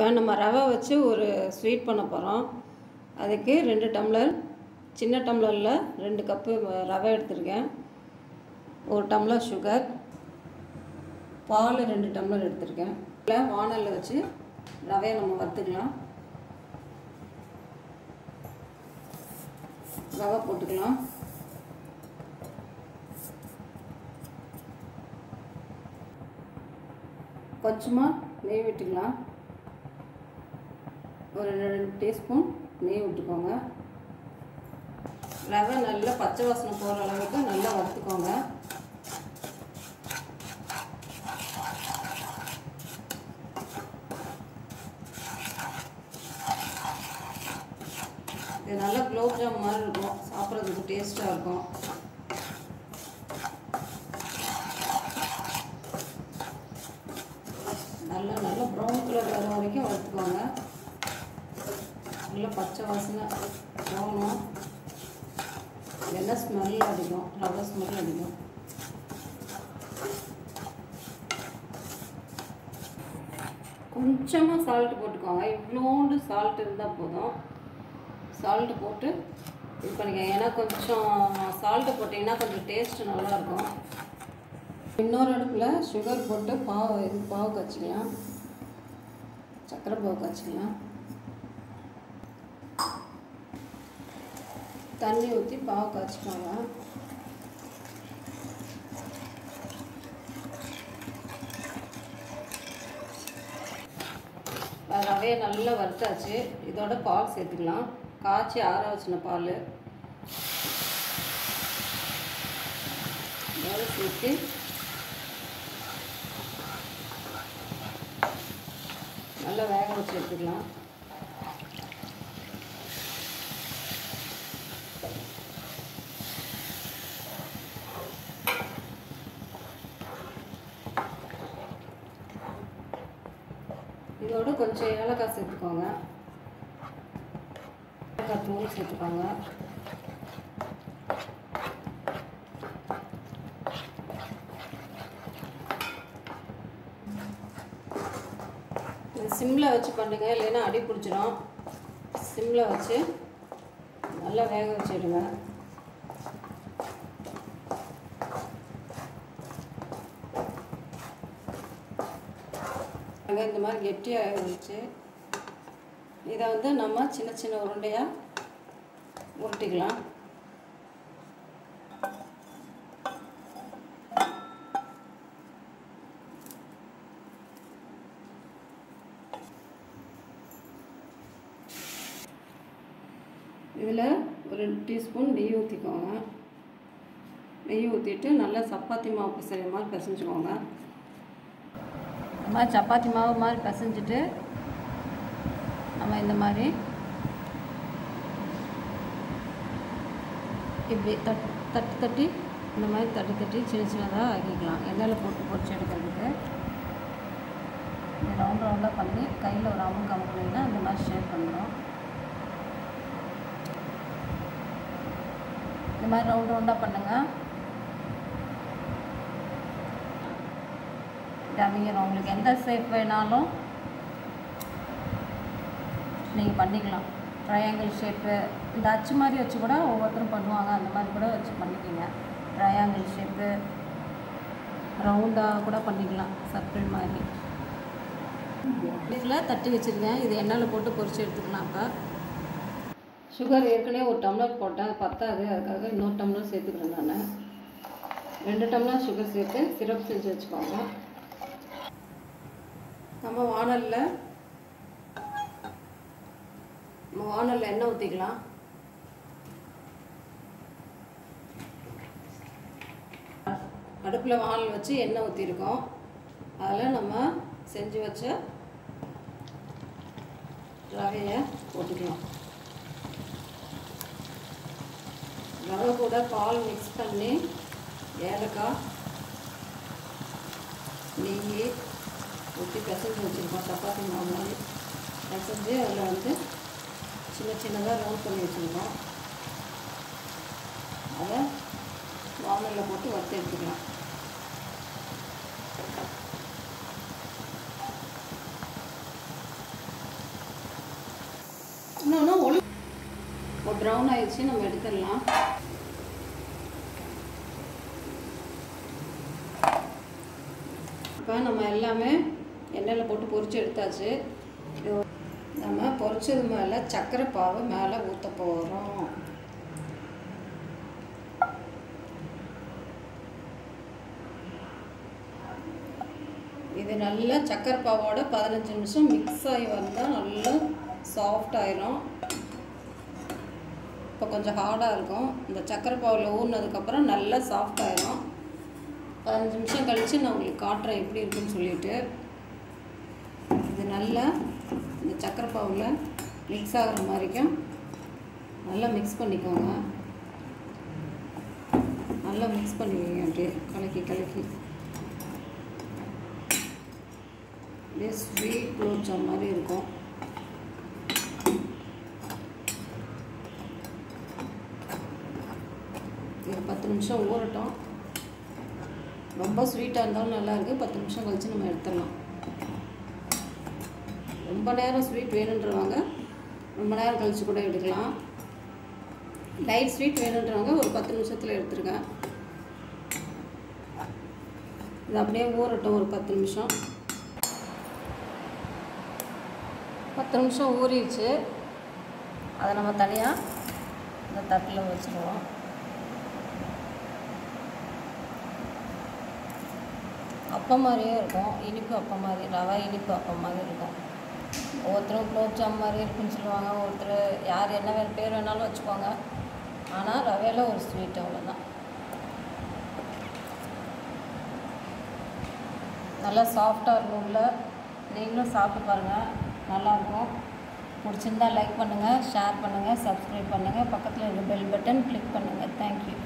இப்போ நம்ம ரவை வச்சு ஒரு ஸ்வீட் பண்ண போகிறோம் அதுக்கு ரெண்டு டம்ளர் சின்ன டம்ளரில் ரெண்டு கப்பு ரவை எடுத்திருக்கேன். ஒரு டம்ளர் சுகர் பால் ரெண்டு டம்ளர் எடுத்திருக்கேன். இல்லை வானலில் வச்சு ரவையை நம்ம வறுத்துக்கலாம். ரவை போட்டுக்கலாம். கொஞ்சமாக நெய் விட்டுக்கலாம். ஒரு ரெண்டு டீஸ்பூன் நெய் விட்டுக்கோங்க. ரவை நல்லா பச்சை வாசனை போகிற அளவுக்கு நல்லா வறுத்துக்கோங்க. இது நல்லா குலோப்ஜாம் மாதிரி இருக்கும். சாப்பிட்றதுக்கு டேஸ்ட்டாக இருக்கும். நல்லா நல்லா ப்ரௌன் கலர் வர வரைக்கும் வறுத்துக்கோங்க. நல்லா பச்சை வாசனை போகணும். இல்லைன்னா ஸ்மெல் அடிக்கும் ரவை ஸ்மெல் அடிக்கும் கொஞ்சமாக சால்ட் போட்டுக்கோங்க. இவ்வளோண்டு சால்ட் இருந்தால் போதும். சால்ட்டு போட்டு இது பண்ணிக்கோங்க. ஏன்னா கொஞ்சம் சால்ட்டு போட்டிங்கன்னா கொஞ்சம் டேஸ்ட்டு நல்லாயிருக்கும். இன்னொரு அடுப்பில் சுகர் போட்டு பாவு இது பாவு காய்ச்சிக்கலாம். சர்க்கரை பாவு காய்ச்சிக்கலாம். தண்ணி ஊற்றி பாவு காய்ச்சிக்கோங்க ரவையை நல்லா வறுத்தாச்சு. இதோட பால் சேர்த்துக்கலாம். காய்ச்சி ஆற வச்சின பால். இதோட சேர்த்து நல்லா வேக வச்சு எடுத்துக்கலாம். இதோட கொஞ்சம் ஏலக்காய் சேர்த்துக்கோங்க. ஏலக்காய் தூள் சேர்த்துக்கோங்க. சிம்மில் வச்சு பண்ணுங்க இல்லைன்னா அடி பிடிச்சிரும். சிம்மில் வச்சு நல்லா வேக வச்சுடுங்க. அங்கே இந்த மாதிரி கெட்டியாக இருந்துச்சு இதை வந்து நம்ம சின்ன சின்ன உருண்டையாக உருட்டிக்கலாம். இதில் ஒரு டீஸ்பூன் நெய் ஊற்றிக்கோங்க நெய் ஊற்றிட்டு நல்லா சப்பாத்தி மாவு பிசைற மாதிரி பிசைஞ்சுக்கோங்க. இந்த மாதிரி சப்பாத்தி மாவு மாதிரி பிசைஞ்சிட்டு நம்ம இந்த மாதிரி இப்படி தட் தட்டு தட்டி இந்த மாதிரி தட்டி தட்டி சின்ன சின்னதாக ஆக்கிக்கலாம். எண்ணெயில் போட்டு பொறிச்சு எடுக்கிறதுக்கு. இது ரவுண்ட் ரவுண்டாக பண்ணி கையில் ஒரு அமுக்கு அமுக்குனீங்கன்னா இந்த மாதிரி ஷேர் பண்ணுறோம் இந்த மாதிரி ரவுண்ட் ரவுண்டாக பண்ணுங்கள் அமைக்கிறோம் உங்களுக்கு எந்த ஷேப் வேணாலும் நீங்கள் பண்ணிக்கலாம். ட்ரையாங்கிள் ஷேப்பு இந்த அச்சு மாதிரி வச்சு கூட ஒவ்வொருத்தரும் பண்ணுவாங்க. அந்த மாதிரி கூட வச்சு பண்ணிக்கோங்க. ட்ரையாங்கிள் ஷேப்பு ரவுண்டாக கூட பண்ணிக்கலாம். சர்க்கிள் மாதிரி. இதில் தட்டி வச்சுருக்கேன். இது எண்ணெயில் போட்டு பொறிச்சு எடுத்துக்கலாம் இப்போ சுகர் ஏற்கனவே ஒரு டம்ளர் போட்டேன். பத்தாது. அதுக்காக இன்னொரு டம்ளர் சேர்த்துக்கிறேன் நான். ரெண்டு டம்ளர் சுகர் சேர்த்து சிரப் செஞ்சு வச்சுக்கோங்க. நம்ம வானலில் நம்ம வானலில் எண்ணெய் ஊற்றிக்கலாம் அடுப்பில் வானல் வச்சு எண்ணெய் ஊற்றிருக்கோம் அதில் நம்ம செஞ்சு வச்ச ரவையை போட்டுக்கலாம். ரவை கூட பால் மிக்ஸ் பண்ணி ஏலக்காய் நெய் ஊற்றி பிசைஞ்சு வச்சுருக்கோம். சப்பாத்தி மாவு மாதிரி. பிசைஞ்சு அதில் வந்து சின்ன சின்னதாக ரோல் பண்ணி வச்சுருக்கோம். அதை வானலில் போட்டு வறுத்து எடுத்துக்கலாம். இன்னொன்று ஒளி இப்போ ப்ரௌன் ஆயிடுச்சு நம்ம எடுத்துடலாம். இப்போ நம்ம எல்லாமே எண்ணெயில் போட்டு பொறிச்சு எடுத்தாச்சு. நம்ம பொரிச்சது மேலே சர்க்கரை பாவை மேலே ஊற்ற போகிறோம் இது நல்லா சர்க்கரை பாவோட பதினஞ்சு நிமிஷம் மிக்ஸ் ஆகி வந்தால் நல்லா சாஃப்ட் ஆயிரும். இப்போ கொஞ்சம் ஹார்டாக இருக்கும். இந்த சர்க்கரை பாவில் ஊறினதுக்கப்புறம் நல்லா சாஃப்ட் ஆயிரும். பதினஞ்சு நிமிஷம் கழித்து நான் உங்களுக்கு காட்டுறேன் எப்படி இருக்குன்னு சொல்லிட்டு. நல்லா இந்த சக்கரை பாவில் மிக்ஸ் ஆகிற மாதிரிக்கும் நல்லா மிக்ஸ் பண்ணிக்கோங்க. நல்லா மிக்ஸ் பண்ணிக்கோங்க அப்படியே கலக்கி கலக்கி. அப்படியே ஸ்வீட் குலோப்ஜாம் மாதிரி இருக்கும். இது பத்து நிமிஷம் ஊறட்டும். ரொம்ப ஸ்வீட்டாக இருந்தாலும் நல்லாயிருக்கு பத்து நிமிஷம் கழித்து நம்ம எடுத்துடலாம். ரொம்ப நேரம் ஸ்வீட் வேணுன்றவங்க ரொம்ப நேரம் கழித்து கூட எடுக்கலாம். லைட் ஸ்வீட் வேணுன்றவங்க ஒரு பத்து நிமிஷத்தில் எடுத்துருங்க. இது அப்படியே ஊறட்டும் ஒரு பத்து நிமிஷம். பத்து நிமிஷம் ஊறிடுச்சு. அதை நம்ம தனியாக இந்த தட்டில் வச்சுருவோம். அப்பம் மாதிரியே இருக்கும். இனிப்பு அப்பம் மாதிரி ரவா இனிப்பு அப்பம் மாதிரி இருக்கும். ஒவ்வொருத்தரும் குலோப்ஜாம் மாதிரி இருக்குன்னு சொல்லுவாங்க. ஒருத்தர் யார் என்ன வேறு பேர் வேணாலும் வச்சுக்கோங்க. ஆனால் ரவையில் ஒரு ஸ்வீட் அவ்வளோதான் நல்லா சாஃப்டாக இருக்கும் உள்ள. நீங்களும் சாப்பிட்டு பாருங்கள் நல்லாயிருக்கும் பிடிச்சிருந்தால் லைக் பண்ணுங்கள் ஷேர் பண்ணுங்கள் சப்ஸ்கிரைப் பண்ணுங்கள் பக்கத்தில் இருக்க பெல் பட்டன் கிளிக் பண்ணுங்கள் தேங்க்யூ